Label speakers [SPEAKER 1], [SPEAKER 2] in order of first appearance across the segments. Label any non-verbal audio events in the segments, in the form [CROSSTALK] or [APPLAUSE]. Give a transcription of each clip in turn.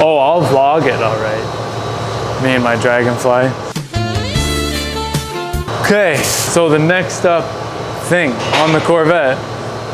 [SPEAKER 1] Oh, I'll vlog it, all right. Me and my dragonfly. Okay, so the next up thing on the Corvette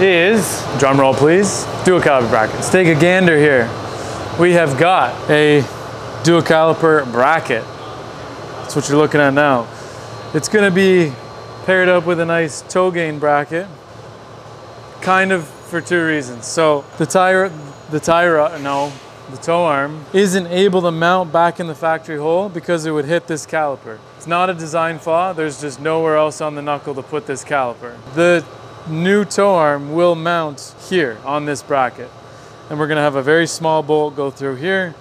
[SPEAKER 1] is, drum roll please, dual caliper brackets. Take a gander here. We have got a dual caliper bracket. That's what you're looking at now. It's gonna be paired up with a nice toe gain bracket, kind of for two reasons. So the tire, the tire, uh, no, the toe arm isn't able to mount back in the factory hole because it would hit this caliper. It's not a design flaw, there's just nowhere else on the knuckle to put this caliper. The new toe arm will mount here on this bracket. And we're gonna have a very small bolt go through here,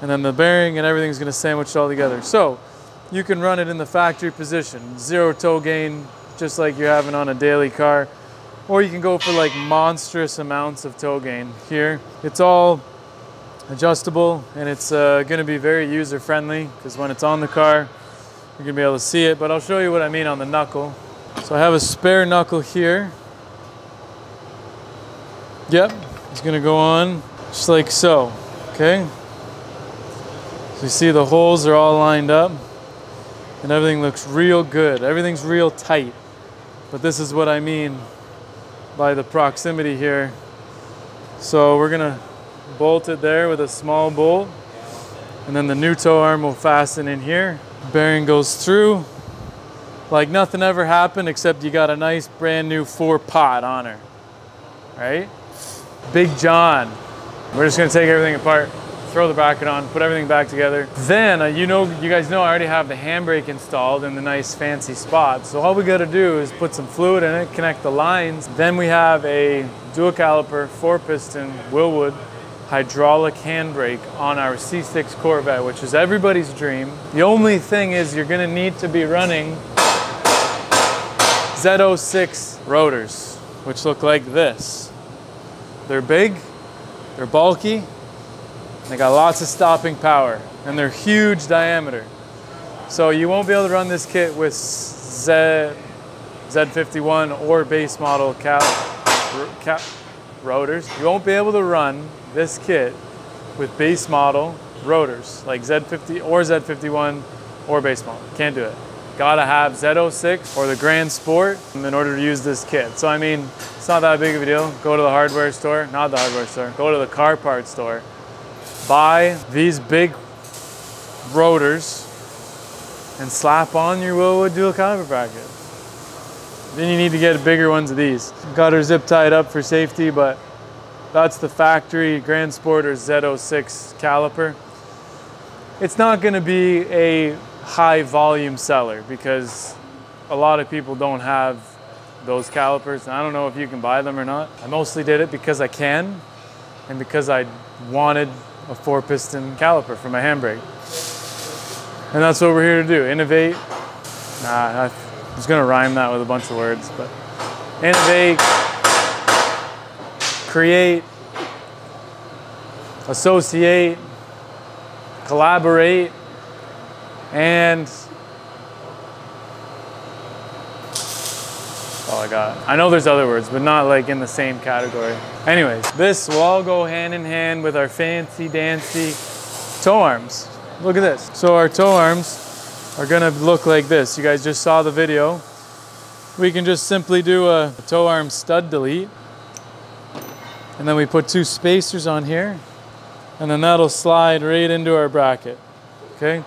[SPEAKER 1] and then the bearing and everything's gonna sandwich it all together. So you can run it in the factory position, zero toe gain, just like you're having on a daily car. Or you can go for like monstrous amounts of toe gain here. It's all adjustable and it's uh, gonna be very user friendly because when it's on the car, you're gonna be able to see it, but I'll show you what I mean on the knuckle. So I have a spare knuckle here. Yep, it's gonna go on just like so, okay? So you see the holes are all lined up and everything looks real good. Everything's real tight. But this is what I mean by the proximity here. So we're gonna bolt it there with a small bolt and then the new toe arm will fasten in here. Bearing goes through like nothing ever happened except you got a nice brand new four pot on her, right? Big John. We're just gonna take everything apart, throw the bracket on, put everything back together. Then, uh, you know, you guys know I already have the handbrake installed in the nice fancy spot. So all we gotta do is put some fluid in it, connect the lines. Then we have a dual caliper, four piston, Wilwood hydraulic handbrake on our C6 Corvette, which is everybody's dream. The only thing is you're gonna need to be running Z06 rotors, which look like this. They're big, they're bulky, they got lots of stopping power, and they're huge diameter. So you won't be able to run this kit with Z, Z51 or base model cap, cap rotors. You won't be able to run this kit with base model rotors like Z50 or Z51 or base model. Can't do it. Gotta have Z06 or the Grand Sport in order to use this kit. So I mean, it's not that big of a deal. Go to the hardware store, not the hardware store, go to the car parts store, buy these big rotors and slap on your Wilwood dual caliper bracket. Then you need to get bigger ones of these. Got her zip tied up for safety, but that's the factory Grand Sport or Z06 caliper. It's not gonna be a high volume seller because a lot of people don't have those calipers. And I don't know if you can buy them or not. I mostly did it because I can and because I wanted a four piston caliper for my handbrake. And that's what we're here to do, innovate. Nah, I was gonna rhyme that with a bunch of words, but innovate, create, associate, collaborate, and all I got. I know there's other words, but not like in the same category. Anyways, this will all go hand in hand with our fancy dancy toe arms. Look at this. So our toe arms are gonna look like this. You guys just saw the video. We can just simply do a toe arm stud delete. And then we put two spacers on here. And then that'll slide right into our bracket. Okay?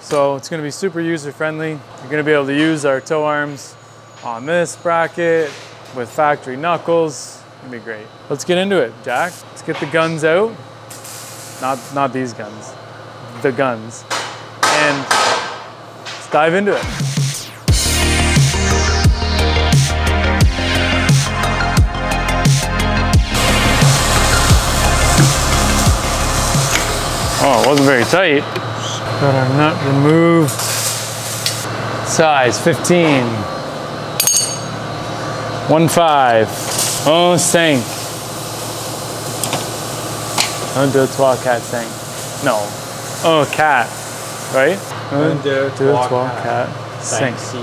[SPEAKER 1] So it's gonna be super user friendly. You're gonna be able to use our toe arms on this bracket with factory knuckles. It's gonna be great. Let's get into it, Jack. Let's get the guns out. Not, not these guns, the guns. And let's dive into it. Oh, it wasn't very tight. Got our nut removed. Size 15. One five. Oh, cinq. Un, deux, trois, quatre, cinq. No. Oh, cat. Right?
[SPEAKER 2] Un, deux, trois,
[SPEAKER 1] quatre, cinq.
[SPEAKER 2] six.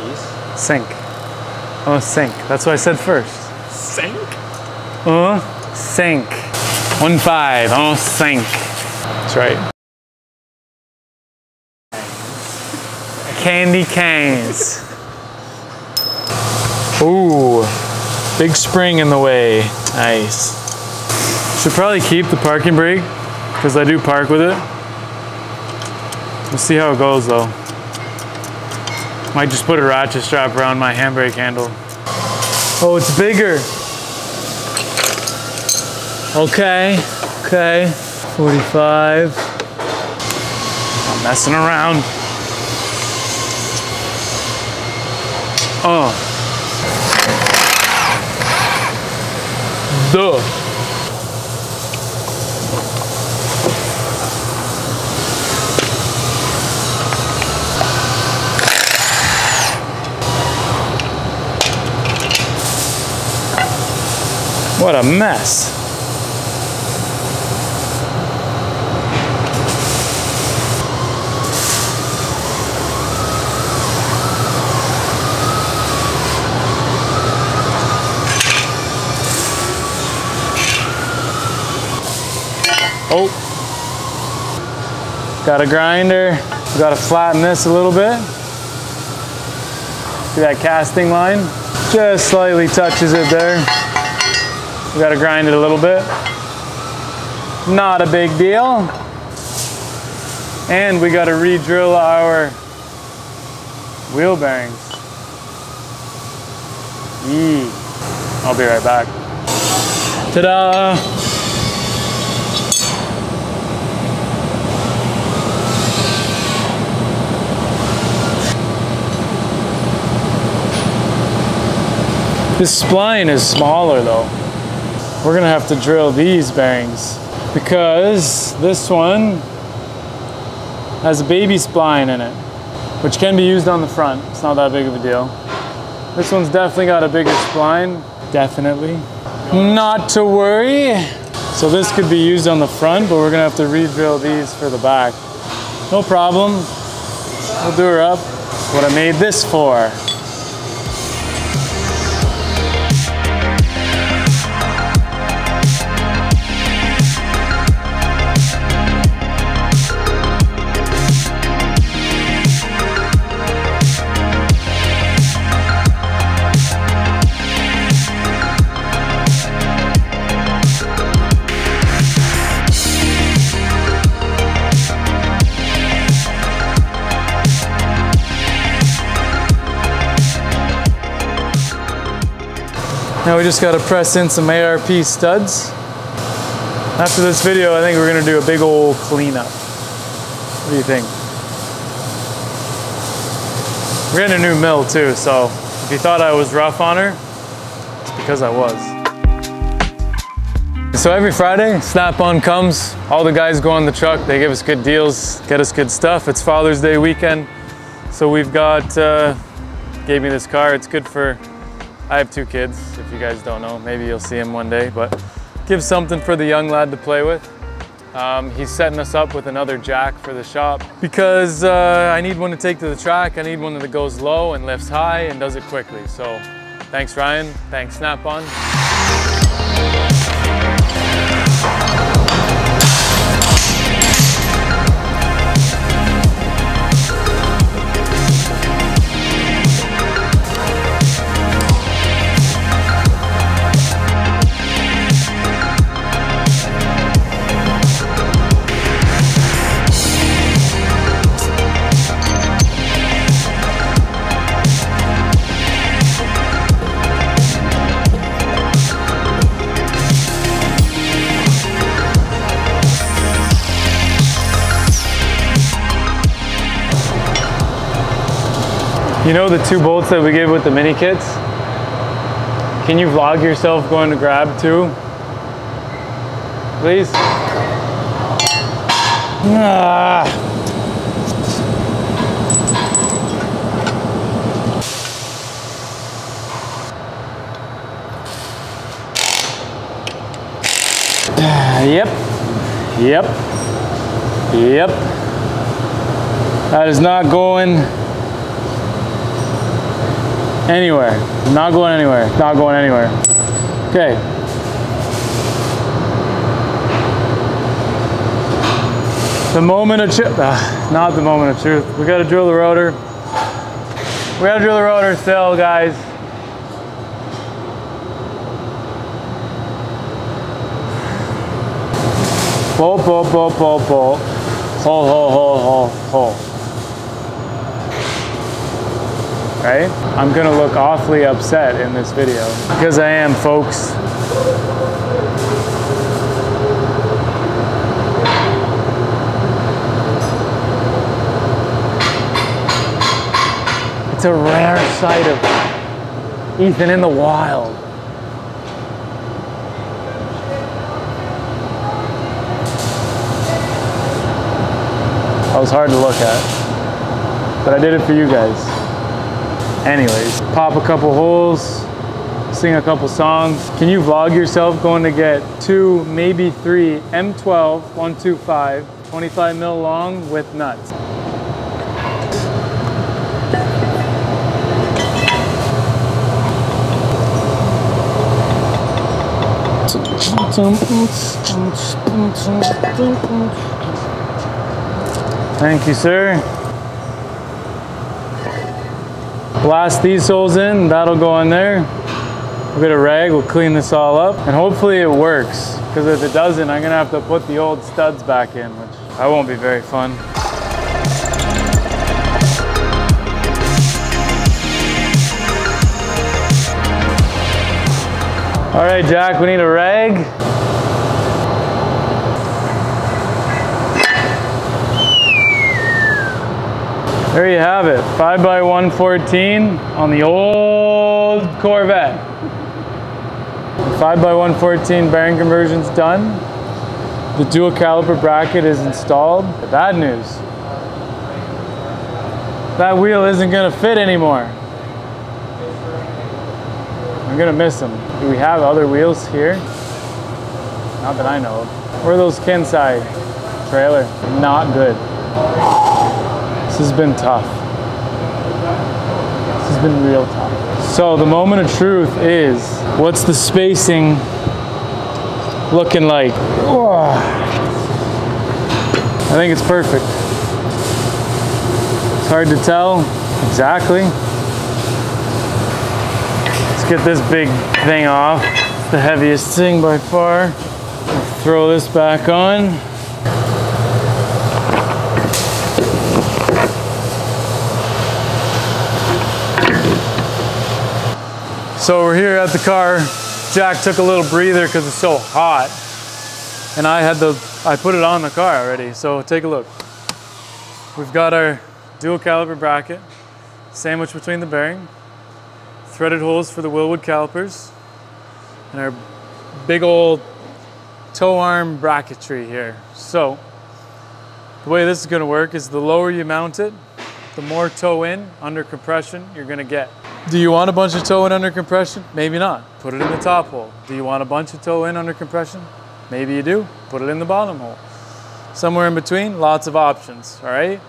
[SPEAKER 1] Cinq. Oh, sink. That's what I said first.
[SPEAKER 2] Sink?
[SPEAKER 1] Oh, sink. One five. Oh, sink. That's right. Candy canes. Ooh, big spring in the way. Nice. Should probably keep the parking brake because I do park with it. We'll see how it goes though. Might just put a ratchet strap around my handbrake handle. Oh, it's bigger. Okay, okay. 45. I'm messing around. Oh. Duh. What a mess. Oh, got a grinder. Got to flatten this a little bit. See that casting line? Just slightly touches it there. We got to grind it a little bit. Not a big deal. And we got to re-drill our wheel bearings. Yee. I'll be right back. Ta-da! This spline is smaller though. We're gonna have to drill these bearings because this one has a baby spline in it, which can be used on the front. It's not that big of a deal. This one's definitely got a bigger spline, definitely. Not to worry. So this could be used on the front, but we're gonna have to re-drill these for the back. No problem. We'll do her up. What I made this for. Now we just got to press in some ARP studs. After this video, I think we're to do a big old cleanup. What do you think? We're getting a new mill too, so if you thought I was rough on her, it's because I was. So every Friday, Snap-on comes, all the guys go on the truck, they give us good deals, get us good stuff. It's Father's Day weekend, so we've got, uh, gave me this car. It's good for I have two kids, if you guys don't know. Maybe you'll see him one day, but give something for the young lad to play with. Um, he's setting us up with another jack for the shop because uh, I need one to take to the track. I need one that goes low and lifts high and does it quickly. So thanks Ryan, thanks Snap-on. You know the two bolts that we gave with the mini kits? Can you vlog yourself going to grab two? Please? Ah. [SIGHS] Yep. Yep. Yep. That is not going anywhere. Not going anywhere. Not going anywhere. Okay. The moment of truth, uh, not the moment of truth. We gotta drill the rotor. We gotta drill the rotor still, guys. Pull, pull, pull, pull, pull. Hole, hole, hole, hole, hole. Right? I'm gonna look awfully upset in this video. Because I am, folks. It's a rare sight of Ethan in the wild. That was hard to look at, but I did it for you guys. Anyways, pop a couple holes, sing a couple songs. Can you vlog yourself going to get two, maybe three M12 125 25 mil long with nuts? Thank you, sir. Blast these holes in, that'll go in there. We'll get a rag, we'll clean this all up, and hopefully it works. Because if it doesn't, I'm gonna have to put the old studs back in, which that won't be very fun. All right, Jack, we need a rag. There you have it, 5x114 on the old Corvette. 5x114 bearing conversion's done. The dual caliper bracket is installed. The bad news, that wheel isn't gonna fit anymore. I'm gonna miss them. Do we have other wheels here? Not that I know of. Where those Kensai trailer? Not good. This has been tough. This has been real tough. So the moment of truth is, what's the spacing looking like? Oh. [SIGHS] I think it's perfect. It's hard to tell exactly. Let's get this big thing off. the heaviest thing by far. Throw this back on. So we're here at the car. Jack took a little breather because it's so hot. And I had the, I put it on the car already. So take a look. We've got our dual caliper bracket, sandwich between the bearing, threaded holes for the Wilwood calipers, and our big old toe arm bracketry here. So the way this is gonna work is the lower you mount it, the more toe in under compression you're gonna get. Do you want a bunch of toe in under compression? Maybe not. Put it in the top hole. Do you want a bunch of toe in under compression? Maybe you do. Put it in the bottom hole. Somewhere in between, lots of options, all right?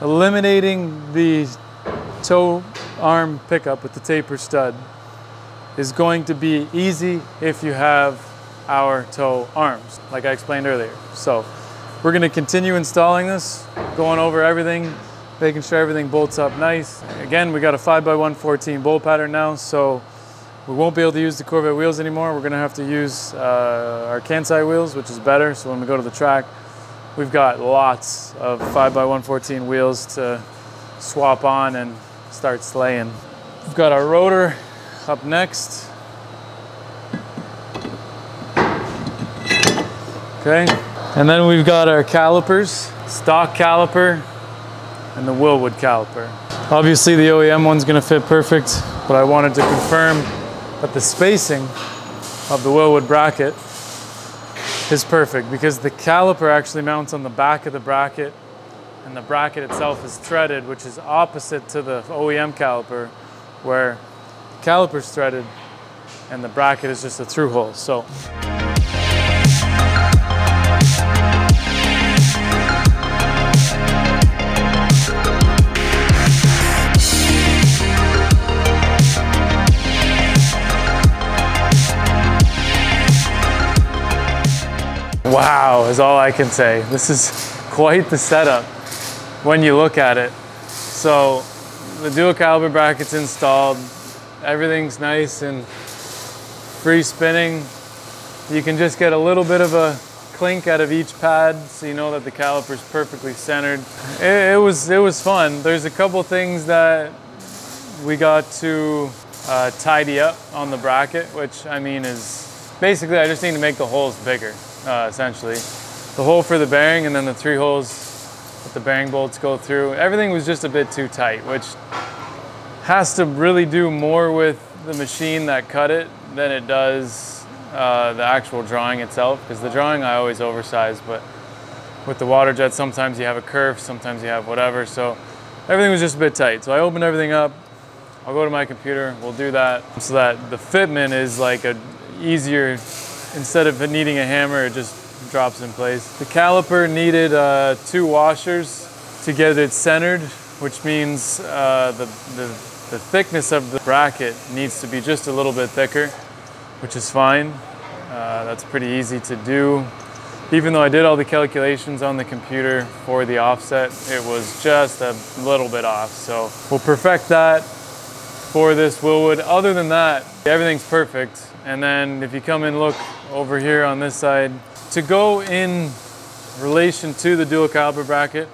[SPEAKER 1] Eliminating the toe arm pickup with the taper stud is going to be easy if you have our toe arms, like I explained earlier. So we're gonna continue installing this, going over everything, making sure everything bolts up nice. Again, we got a 5x114 bolt pattern now, so we won't be able to use the Corvette wheels anymore. We're gonna have to use uh, our Kansai wheels, which is better. So when we go to the track, we've got lots of 5x114 wheels to swap on and start slaying. We've got our rotor up next. Okay, and then we've got our calipers, stock caliper, and the Wilwood caliper. Obviously the OEM one's gonna fit perfect, but I wanted to confirm that the spacing of the Wilwood bracket is perfect because the caliper actually mounts on the back of the bracket and the bracket itself is threaded, which is opposite to the OEM caliper where the caliper's threaded and the bracket is just a through hole. So. Is all I can say. This is quite the setup when you look at it. So the dual caliper bracket's installed. Everything's nice and free spinning. You can just get a little bit of a clink out of each pad so you know that the caliper's perfectly centered. It, it was, it was fun. There's a couple things that we got to uh, tidy up on the bracket, which I mean is basically I just need to make the holes bigger, uh, essentially. The hole for the bearing and then the three holes that the bearing bolts go through. Everything was just a bit too tight, which has to really do more with the machine that cut it than it does uh, the actual drawing itself. Because the drawing I always oversize, but with the water jet, sometimes you have a curve, sometimes you have whatever. So everything was just a bit tight. So I opened everything up. I'll go to my computer, we'll do that so that the fitment is like a easier, instead of needing a hammer, it just drops in place. The caliper needed uh, two washers to get it centered, which means uh, the, the, the thickness of the bracket needs to be just a little bit thicker, which is fine. Uh, that's pretty easy to do. Even though I did all the calculations on the computer for the offset, it was just a little bit off. So we'll perfect that for this Wilwood. Other than that, everything's perfect. And then if you come and look over here on this side, to go in relation to the dual caliper bracket,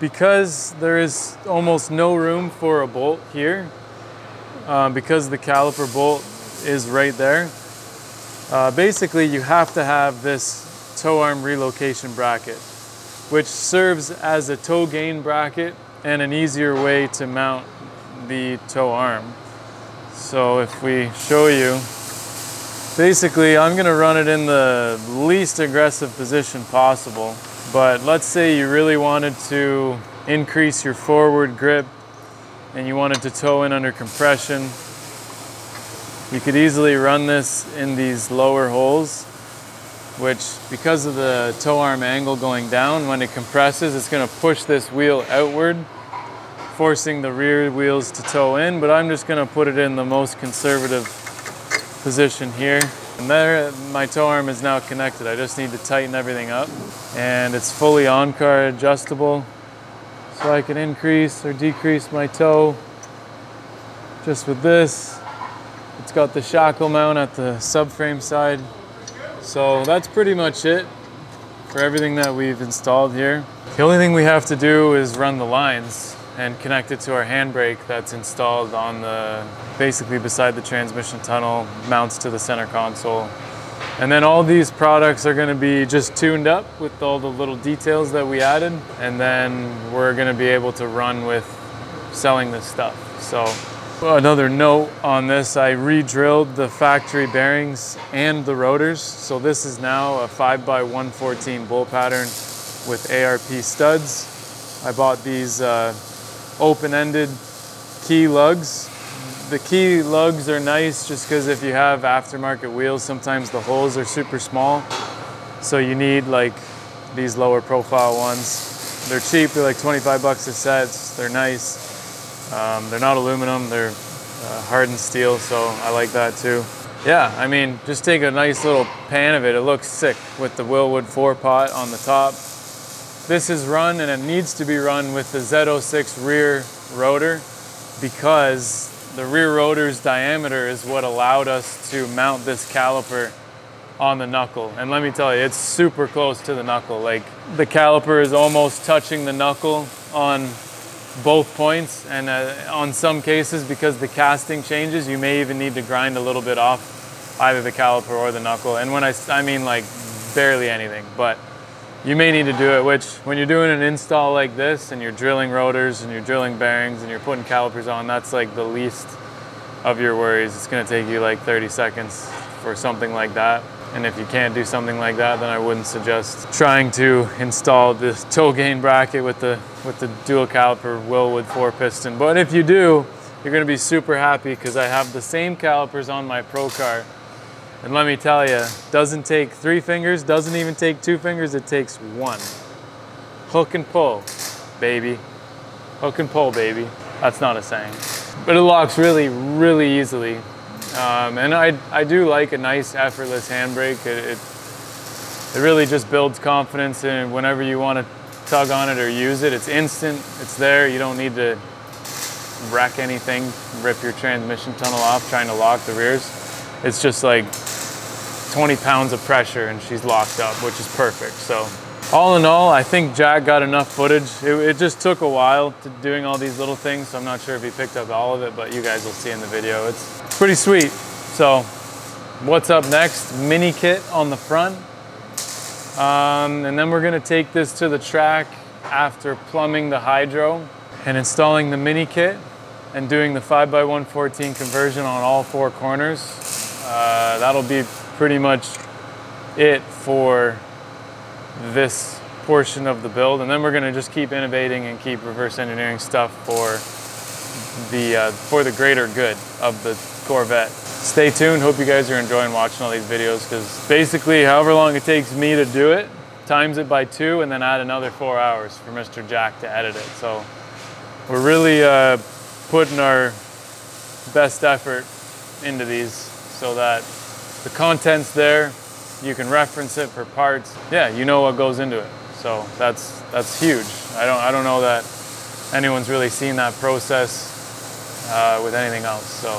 [SPEAKER 1] because there is almost no room for a bolt here, uh, because the caliper bolt is right there, uh, basically you have to have this toe arm relocation bracket, which serves as a toe gain bracket and an easier way to mount the toe arm. So if we show you, basically I'm gonna run it in the least aggressive position possible. But let's say you really wanted to increase your forward grip and you wanted to toe in under compression, you could easily run this in these lower holes, which because of the toe arm angle going down, when it compresses, it's gonna push this wheel outward forcing the rear wheels to toe in, but I'm just gonna put it in the most conservative position here. And there, my toe arm is now connected. I just need to tighten everything up. And it's fully on-car adjustable. So I can increase or decrease my toe just with this. It's got the shackle mount at the subframe side. So that's pretty much it for everything that we've installed here. The only thing we have to do is run the lines and connect it to our handbrake that's installed on the, basically beside the transmission tunnel, mounts to the center console. And then all these products are gonna be just tuned up with all the little details that we added. And then we're gonna be able to run with selling this stuff. So another note on this, I re-drilled the factory bearings and the rotors. So this is now a 5x114 bull pattern with ARP studs. I bought these uh, open-ended key lugs. The key lugs are nice just because if you have aftermarket wheels, sometimes the holes are super small. So you need like these lower profile ones. They're cheap, they're like 25 bucks a set. They're nice. Um, they're not aluminum, they're uh, hardened steel, so I like that too. Yeah, I mean, just take a nice little pan of it. It looks sick with the Wilwood 4 pot on the top. This is run and it needs to be run with the Z06 rear rotor because the rear rotor's diameter is what allowed us to mount this caliper on the knuckle. And let me tell you, it's super close to the knuckle. Like the caliper is almost touching the knuckle on both points. And uh, on some cases, because the casting changes, you may even need to grind a little bit off either the caliper or the knuckle. And when I, I mean like barely anything, but you may need to do it, which when you're doing an install like this and you're drilling rotors and you're drilling bearings and you're putting calipers on, that's like the least of your worries. It's gonna take you like 30 seconds for something like that. And if you can't do something like that, then I wouldn't suggest trying to install this toe gain bracket with the, with the dual caliper Wilwood four piston. But if you do, you're gonna be super happy because I have the same calipers on my Pro car and let me tell you, doesn't take three fingers, doesn't even take two fingers, it takes one. Hook and pull, baby. Hook and pull, baby. That's not a saying. But it locks really, really easily. Um, and I, I do like a nice effortless handbrake. It, it, it really just builds confidence and whenever you want to tug on it or use it, it's instant, it's there. You don't need to wreck anything, rip your transmission tunnel off trying to lock the rears. It's just like 20 pounds of pressure and she's locked up, which is perfect. So all in all, I think Jack got enough footage. It, it, just took a while to doing all these little things, so I'm not sure if he picked up all of it, but you guys will see in the video. It's pretty sweet. So what's up next? Mini kit on the front. Um, and then we're gonna take this to the track after plumbing the hydro and installing the mini kit and doing the 5x114 conversion on all four corners. Uh, that'll be pretty much it for this portion of the build. And then we're gonna just keep innovating and keep reverse engineering stuff for the, uh, for the greater good of the Corvette. Stay tuned, hope you guys are enjoying watching all these videos because basically however long it takes me to do it, times it by two and then add another four hours for Mr. Jack to edit it. So we're really uh, putting our best effort into these so that the content's there, you can reference it for parts. Yeah, you know what goes into it. So that's that's huge. I don't I don't know that anyone's really seen that process uh, with anything else. So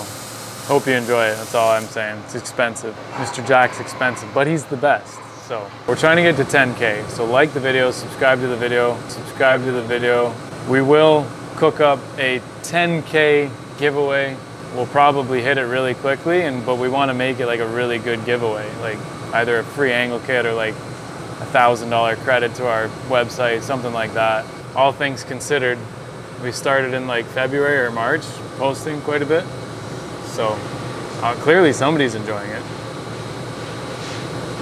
[SPEAKER 1] hope you enjoy it. That's all I'm saying. It's expensive. Mr. Jack's expensive, but he's the best. So we're trying to get to 10K. So like the video, subscribe to the video, subscribe to the video. We will cook up a 10K giveaway we'll probably hit it really quickly and but we want to make it like a really good giveaway like either a free angle kit or like a thousand dollar credit to our website something like that. All things considered we started in like february or march posting quite a bit so uh, clearly somebody's enjoying it.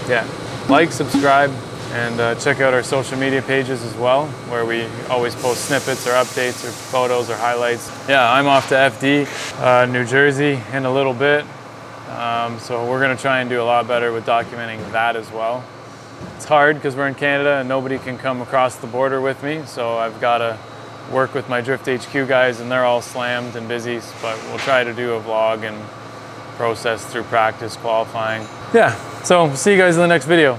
[SPEAKER 1] Yeah. Like subscribe and uh, check out our social media pages as well, where we always post snippets or updates or photos or highlights. Yeah, I'm off to FD, uh, New Jersey in a little bit. Um, so we're gonna try and do a lot better with documenting that as well. It's hard because we're in Canada and nobody can come across the border with me. So I've gotta work with my Drift HQ guys and they're all slammed and busy, but we'll try to do a vlog and process through practice qualifying. Yeah, so see you guys in the next video.